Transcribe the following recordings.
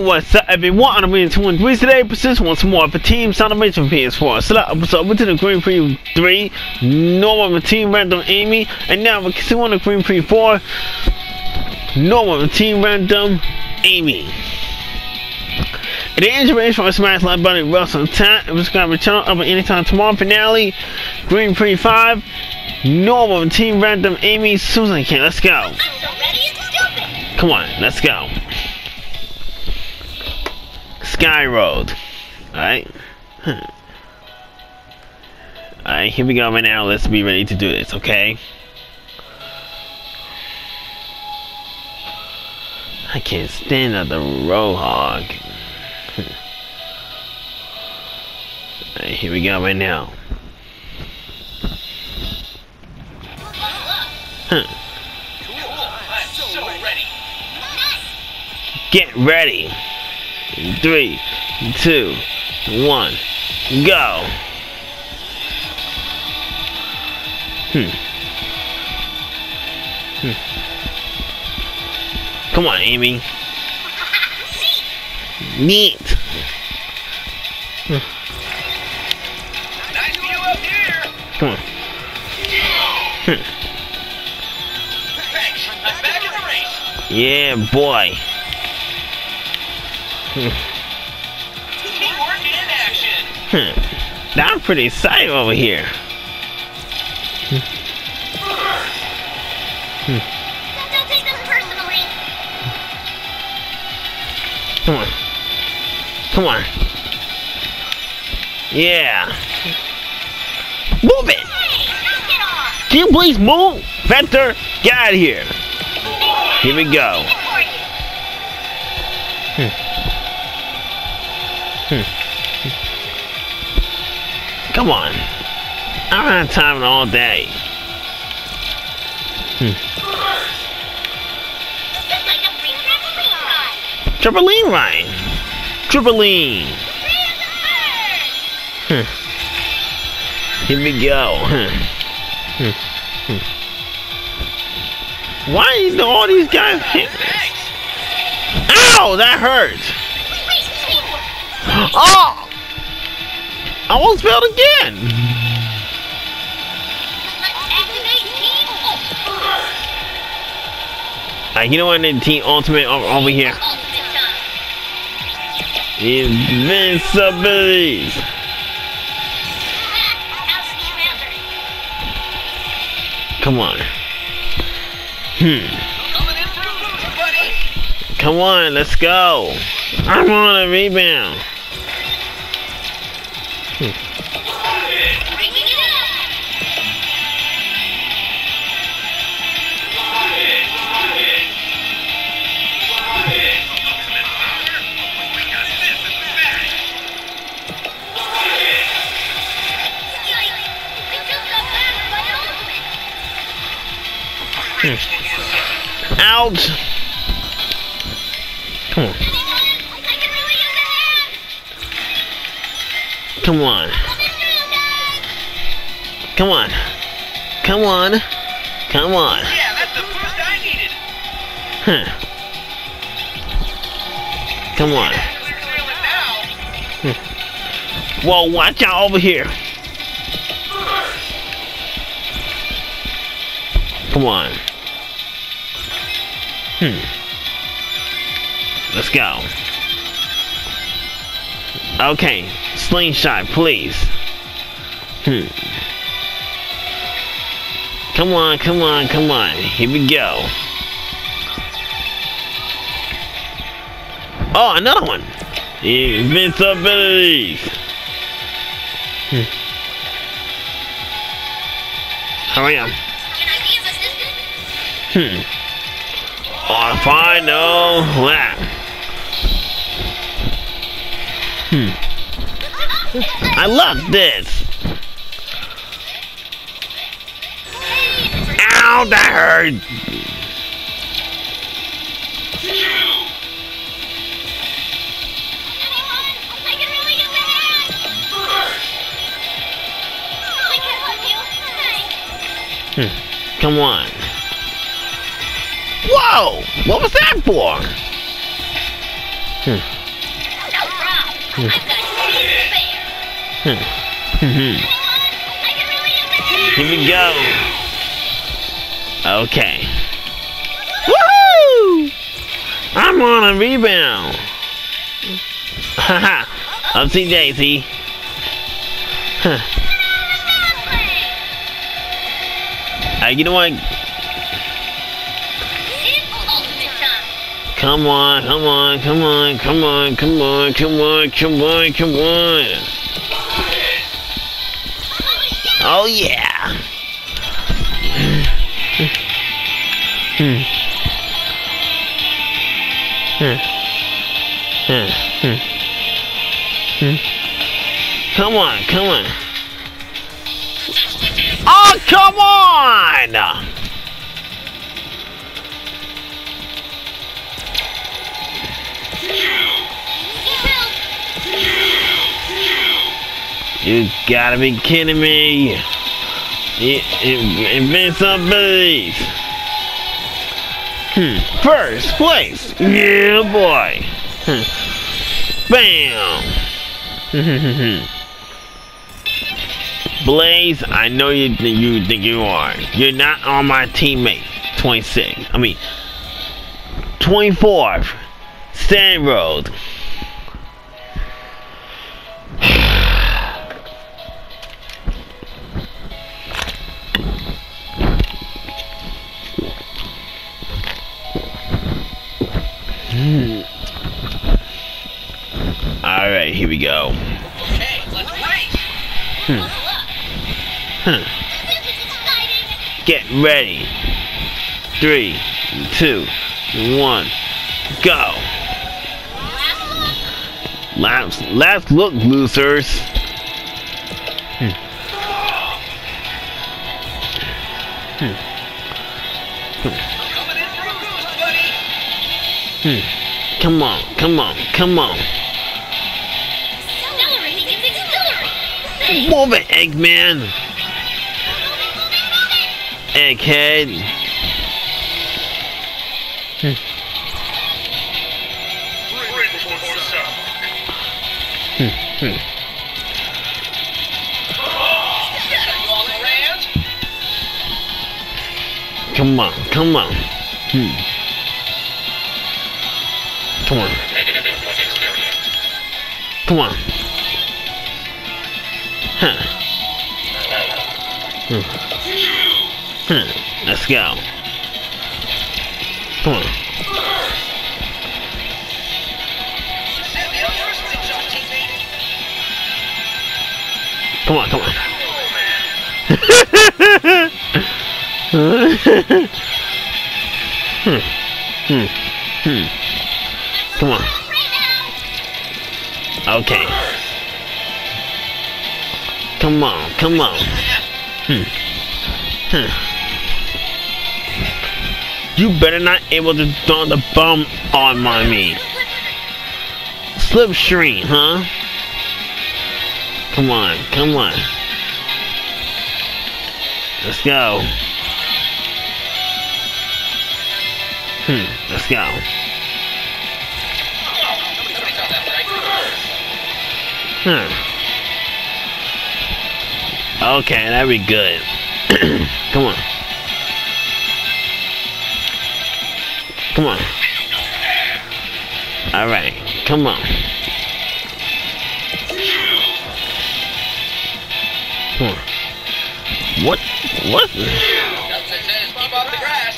What's up everyone? I'm in 23 today, persist once more for Team Celebration PS4. So that episode went to the Grand Prix 3, normal with Team Random Amy, and now we're still on the Grand Prix 4, normal with Team Random Amy. And the inspiration for Smash Like Button Russell Tat, subscribe to the channel up at anytime tomorrow finale, Grand Prix 5, normal with Team Random Amy, Susan King, let's go. I'm so ready and stupid. Come on, let's go. Sky Road. Alright. Alright, here we go right now. Let's be ready to do this, okay? I can't stand the Roadhog. Alright, here we go right now. Huh. I'm so ready. Get ready. Three, two, one, go. Hmm. Hmm. Come on, Amy. Neat. Nice view up here. Come on. Hmm. Back in the race. Yeah, boy. Teamwork in action. Hmm. I'm pretty excited over here. Don't take personally. Come on. Come on. Yeah. Move it! Hey. Can you please move? Vector, get out of here. Here we go. Come on. I don't have time all day. Free trampoline ride. A bird. Here we go. Hmm. Hmm. Why is all these guys hit? Ow, that hurts. Oh! I almost failed again. Alright, you know what? I need Team Ultimate over, over here. Invincibilities. Come on. Hmm. Come on, let's go. I'm on a rebound. Ultimate. Out. Come on. I can really use a hand. Come on. Coming through, guys. Come on. Come on. Come on. Yeah, that's the boost I needed. Huh. Come on. Hmm. Now. Whoa, watch out over here. Come on. Hmm. Let's go. Okay, slingshot, please. Hmm. Come on, come on, come on. Here we go. Oh, another one. Invincibilities. Hmm. Hurry up. Can I be of assistance? Hmm. Oh, final. Hmm. I love this. Ow, that hurt. I can Whoa! What was that for? No problem. I've got two spare. Hmm. Really use it. Here we go. Okay. Woohoo! I'm on a rebound. Haha. Upsy daisy. Huh. Uh, you know what? Come on, come on, come on, come on, come on, come on, come on, come on. Oh yeah. Hmm. Hmm. Hmm. Hmm. Come on, come on. Oh, come on! You gotta be kidding me. I- I- Invincibilities. Hmm. First place. Yeah, boy. Hmm. Bam. Blaze, I know you think you think you are. You're not on my teammate. 26. I mean, 24th. Sand Road. Alright, here we go. Let's race. Huh. Get ready. Three, two, one, go. Last, last look, losers. Buddy. Come on, come on, come on. Move it, Eggman. Egghead. Got you all. Come on, come on. Hmm. Come on. Come on. Huh. Hmm. Hmm. Let's go. Come on. Come on, come on. hmm. Hmm. Hmm. Come on. Okay. Come on, come on. Hmm. Hmm. You better not able to throw the bomb on my me. Slipstream, huh? Come on, come on. Let's go. Hmm, let's go. Right. Hmm. Okay, that'd be good. Come on. Come on. Alright, come on. Come on. What? What? Nothing that says keep off the grass.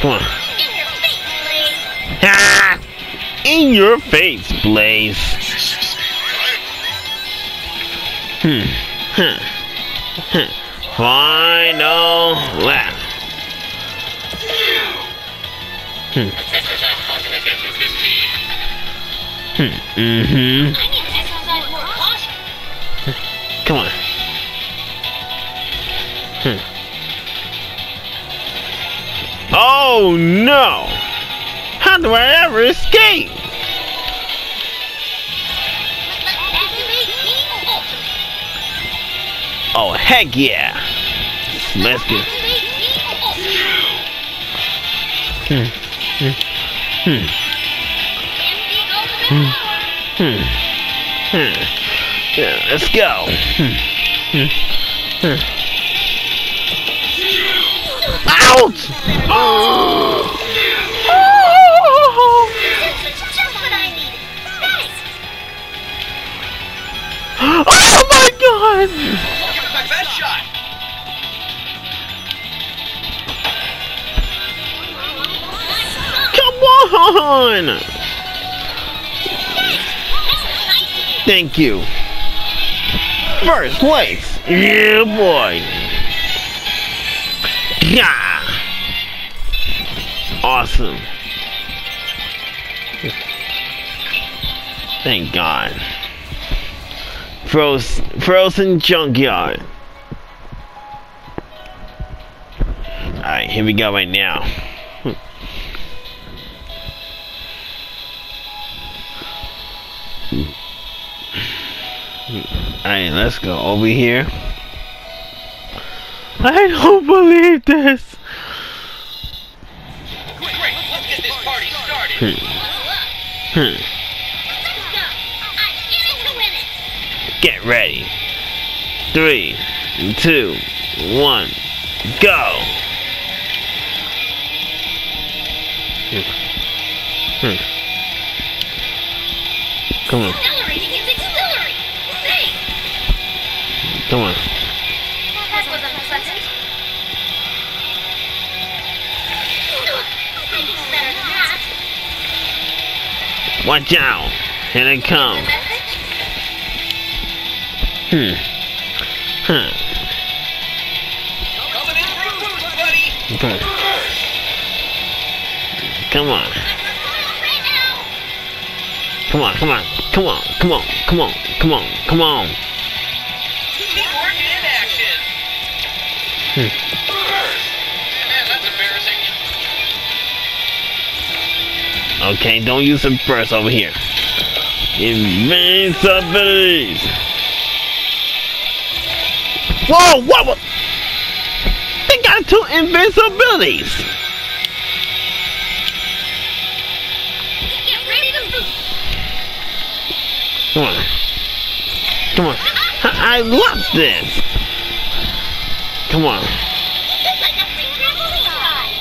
Come on. In your face, Blaze. Hmm. Huh. Huh. Final lap. Hmm. Hmm. Mm-hmm. Come on. Hmm. Oh no! Do I ever escape? Oh heck yeah! Let's get. Hmm. Hmm. Hmm. Hmm. Hmm. Let's go. Hmm. Hmm. Hmm. Ouch! Oh! God! Give it my best shot. Come on! Thank you. First place. Yeah, boy. Yeah. Awesome. Thank God. Frozen, frozen junkyard. Alright, here we go right now. Alright, let's go over here. I don't believe this. Quick, quick, let's get this party started. Hmm. Hmm. Ready. Three, two, one, go. Hmm. Hmm. Come on, Accelerating is exhilarating. Thanks. come on. That was unpleasant. I can do better than that. Watch out. Here they come. Hmm. Huh. Come on. Come on, come on, come on, come on, come on, come on, come on. Hmm. Okay, don't use the burst over here. Invincibilities. Whoa, what? what? They got two invincibilities. Get ready to. Come on. Come on. I, I love this. Come on. It's like a free trampoline ride.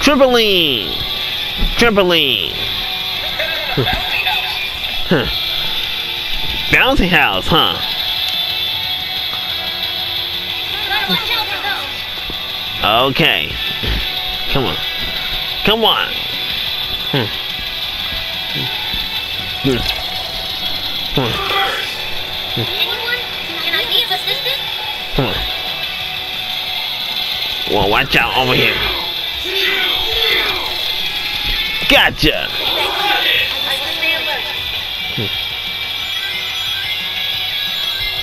Trampoline. Trampoline. Bouncy house. Huh. Okay. Come on. Come on. Hmm. Hmm. Come on. Be? Come on. Well, watch out over here. Gotcha. Alert.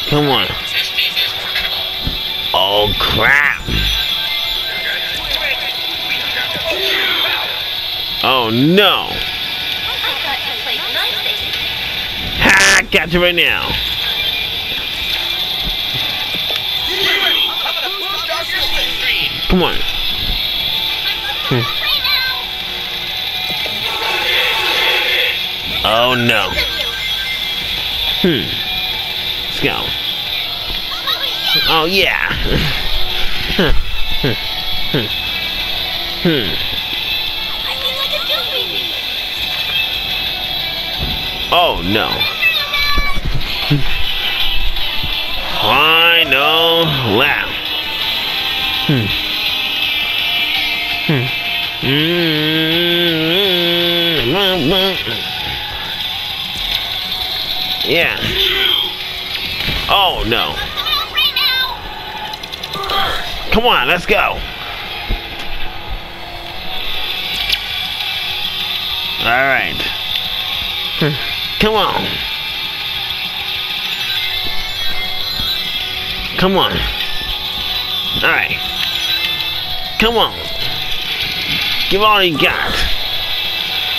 Come on. Oh crap. Oh no. I thought you. Ha! Right now. Come on. Now. Oh no. Hmm. Let's go. Oh, yeah. Yeah. Hmm. Hmm. Hmm. Oh no. Final lap. Hmm. Hmm. Mm. Yeah. Oh no. Come on, let's go. All right. Come on. Come on. All right. Come on. Give all you got.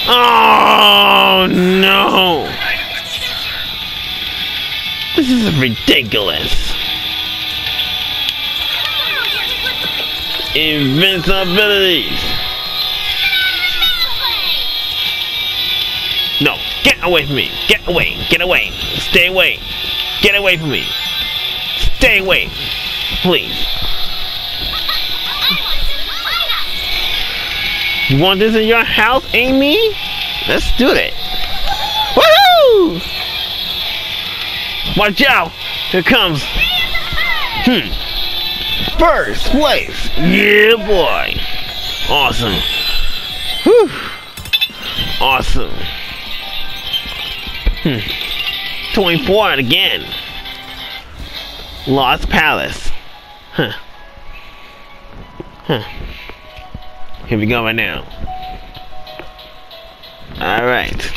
Oh no. This is ridiculous. Invincibilities. Get away from me. Get away. Get away. Stay away. Get away from me. Stay away. Please. You want this in your house, Amy? Let's do it. Woohoo! Watch out! Here comes. Hmm. First place. Yeah, boy. Awesome. Whew. Awesome. Hmm. 24 again. Lost Palace. Huh. Huh. Here we go right now. Alright.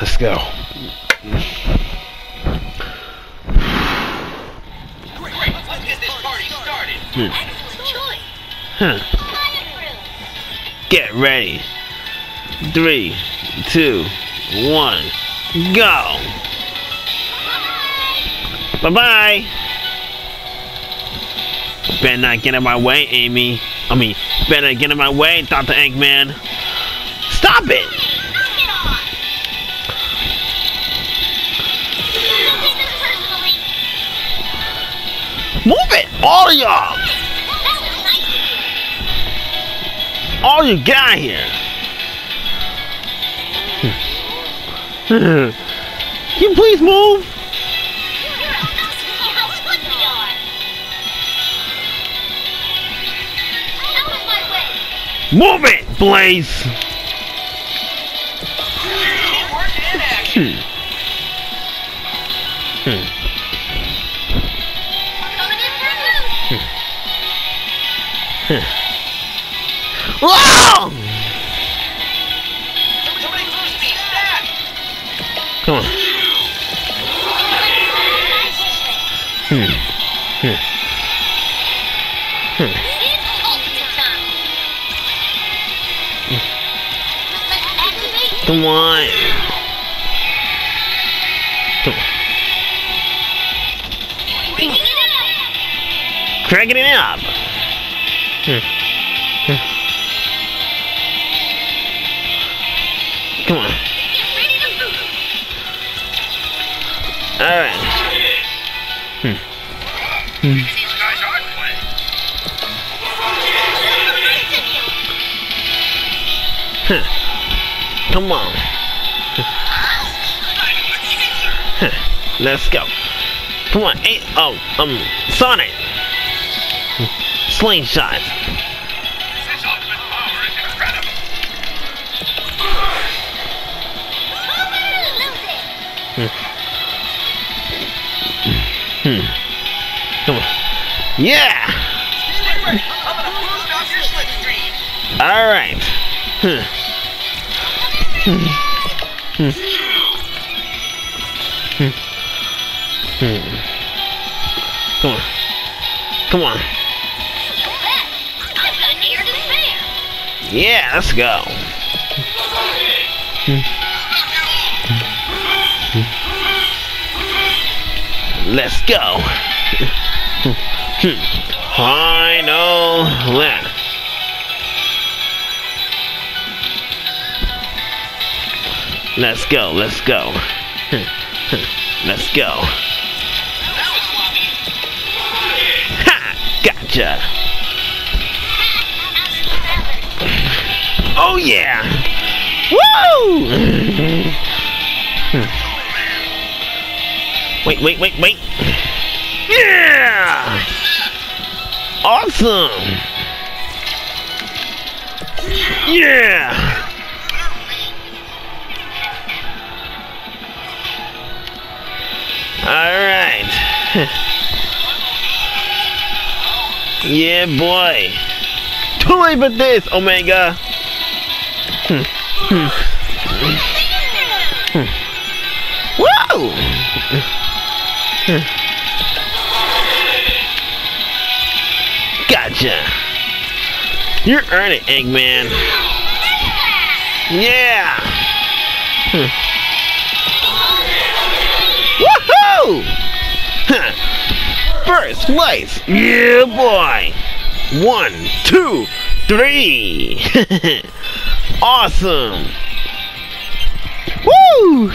Let's go. Hmm. Get ready. Three, two, one, go. Bye bye. Better not get in my way, Amy. I mean, better get in my way, Dr. Eggman. Stop it! Move it! All of y'all! All you got here! Can you please move? Move it, Blaze! And action. Hmm. Hmm. Come on. Hmm. Hmm. Hmm. Come on. Come on. Cracking it up. Hmm. Come on. Alright. Hmm. Guys. Huh. Come on. Huh. Let's go. Come on. Hey, oh, um, Sonic. Hmm. Slingshot. Hmm. Come on. Yeah! Get ready. I'm gonna boost off your slipstream. Alright. Huh. Hmm. Hmm. Hmm. Hmm. Come on. Come on. I've got an ear to spare. Yeah, let's go. Let's go. Hmm. Lap. Let's go, let's go. Hmm. Let's go. That was sloppy. Ha! Gotcha. Oh yeah! Woo! Wait, wait, wait, wait. Yeah! Awesome! Yeah! Alright. yeah, boy. Too late for this, Omega. Hmm, hmm. Hmm. Gotcha. You're earning, Eggman. Yeah. Hmm. Woohoo! Huh. First place. Yeah, boy. One, two, three. awesome. Woo!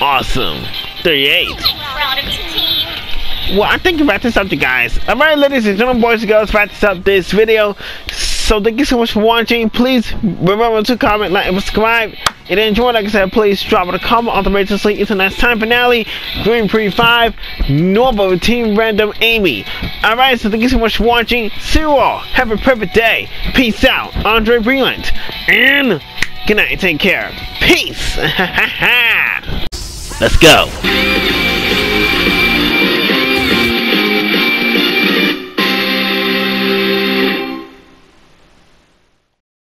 Awesome. 38. Proud of you, team. Well, I think about this up to guys. Alright, ladies and gentlemen, boys and girls, this up this video. So thank you so much for watching. Please remember to comment, like, and subscribe. And enjoy, like I said, please drop a comment on the Rachel Sleep next time finale. Grand Prix 5, Normal Team Random Amy. Alright, so thank you so much for watching. See you all. Have a perfect day. Peace out. Andre Breland. And good night. Take care. Peace. Let's go.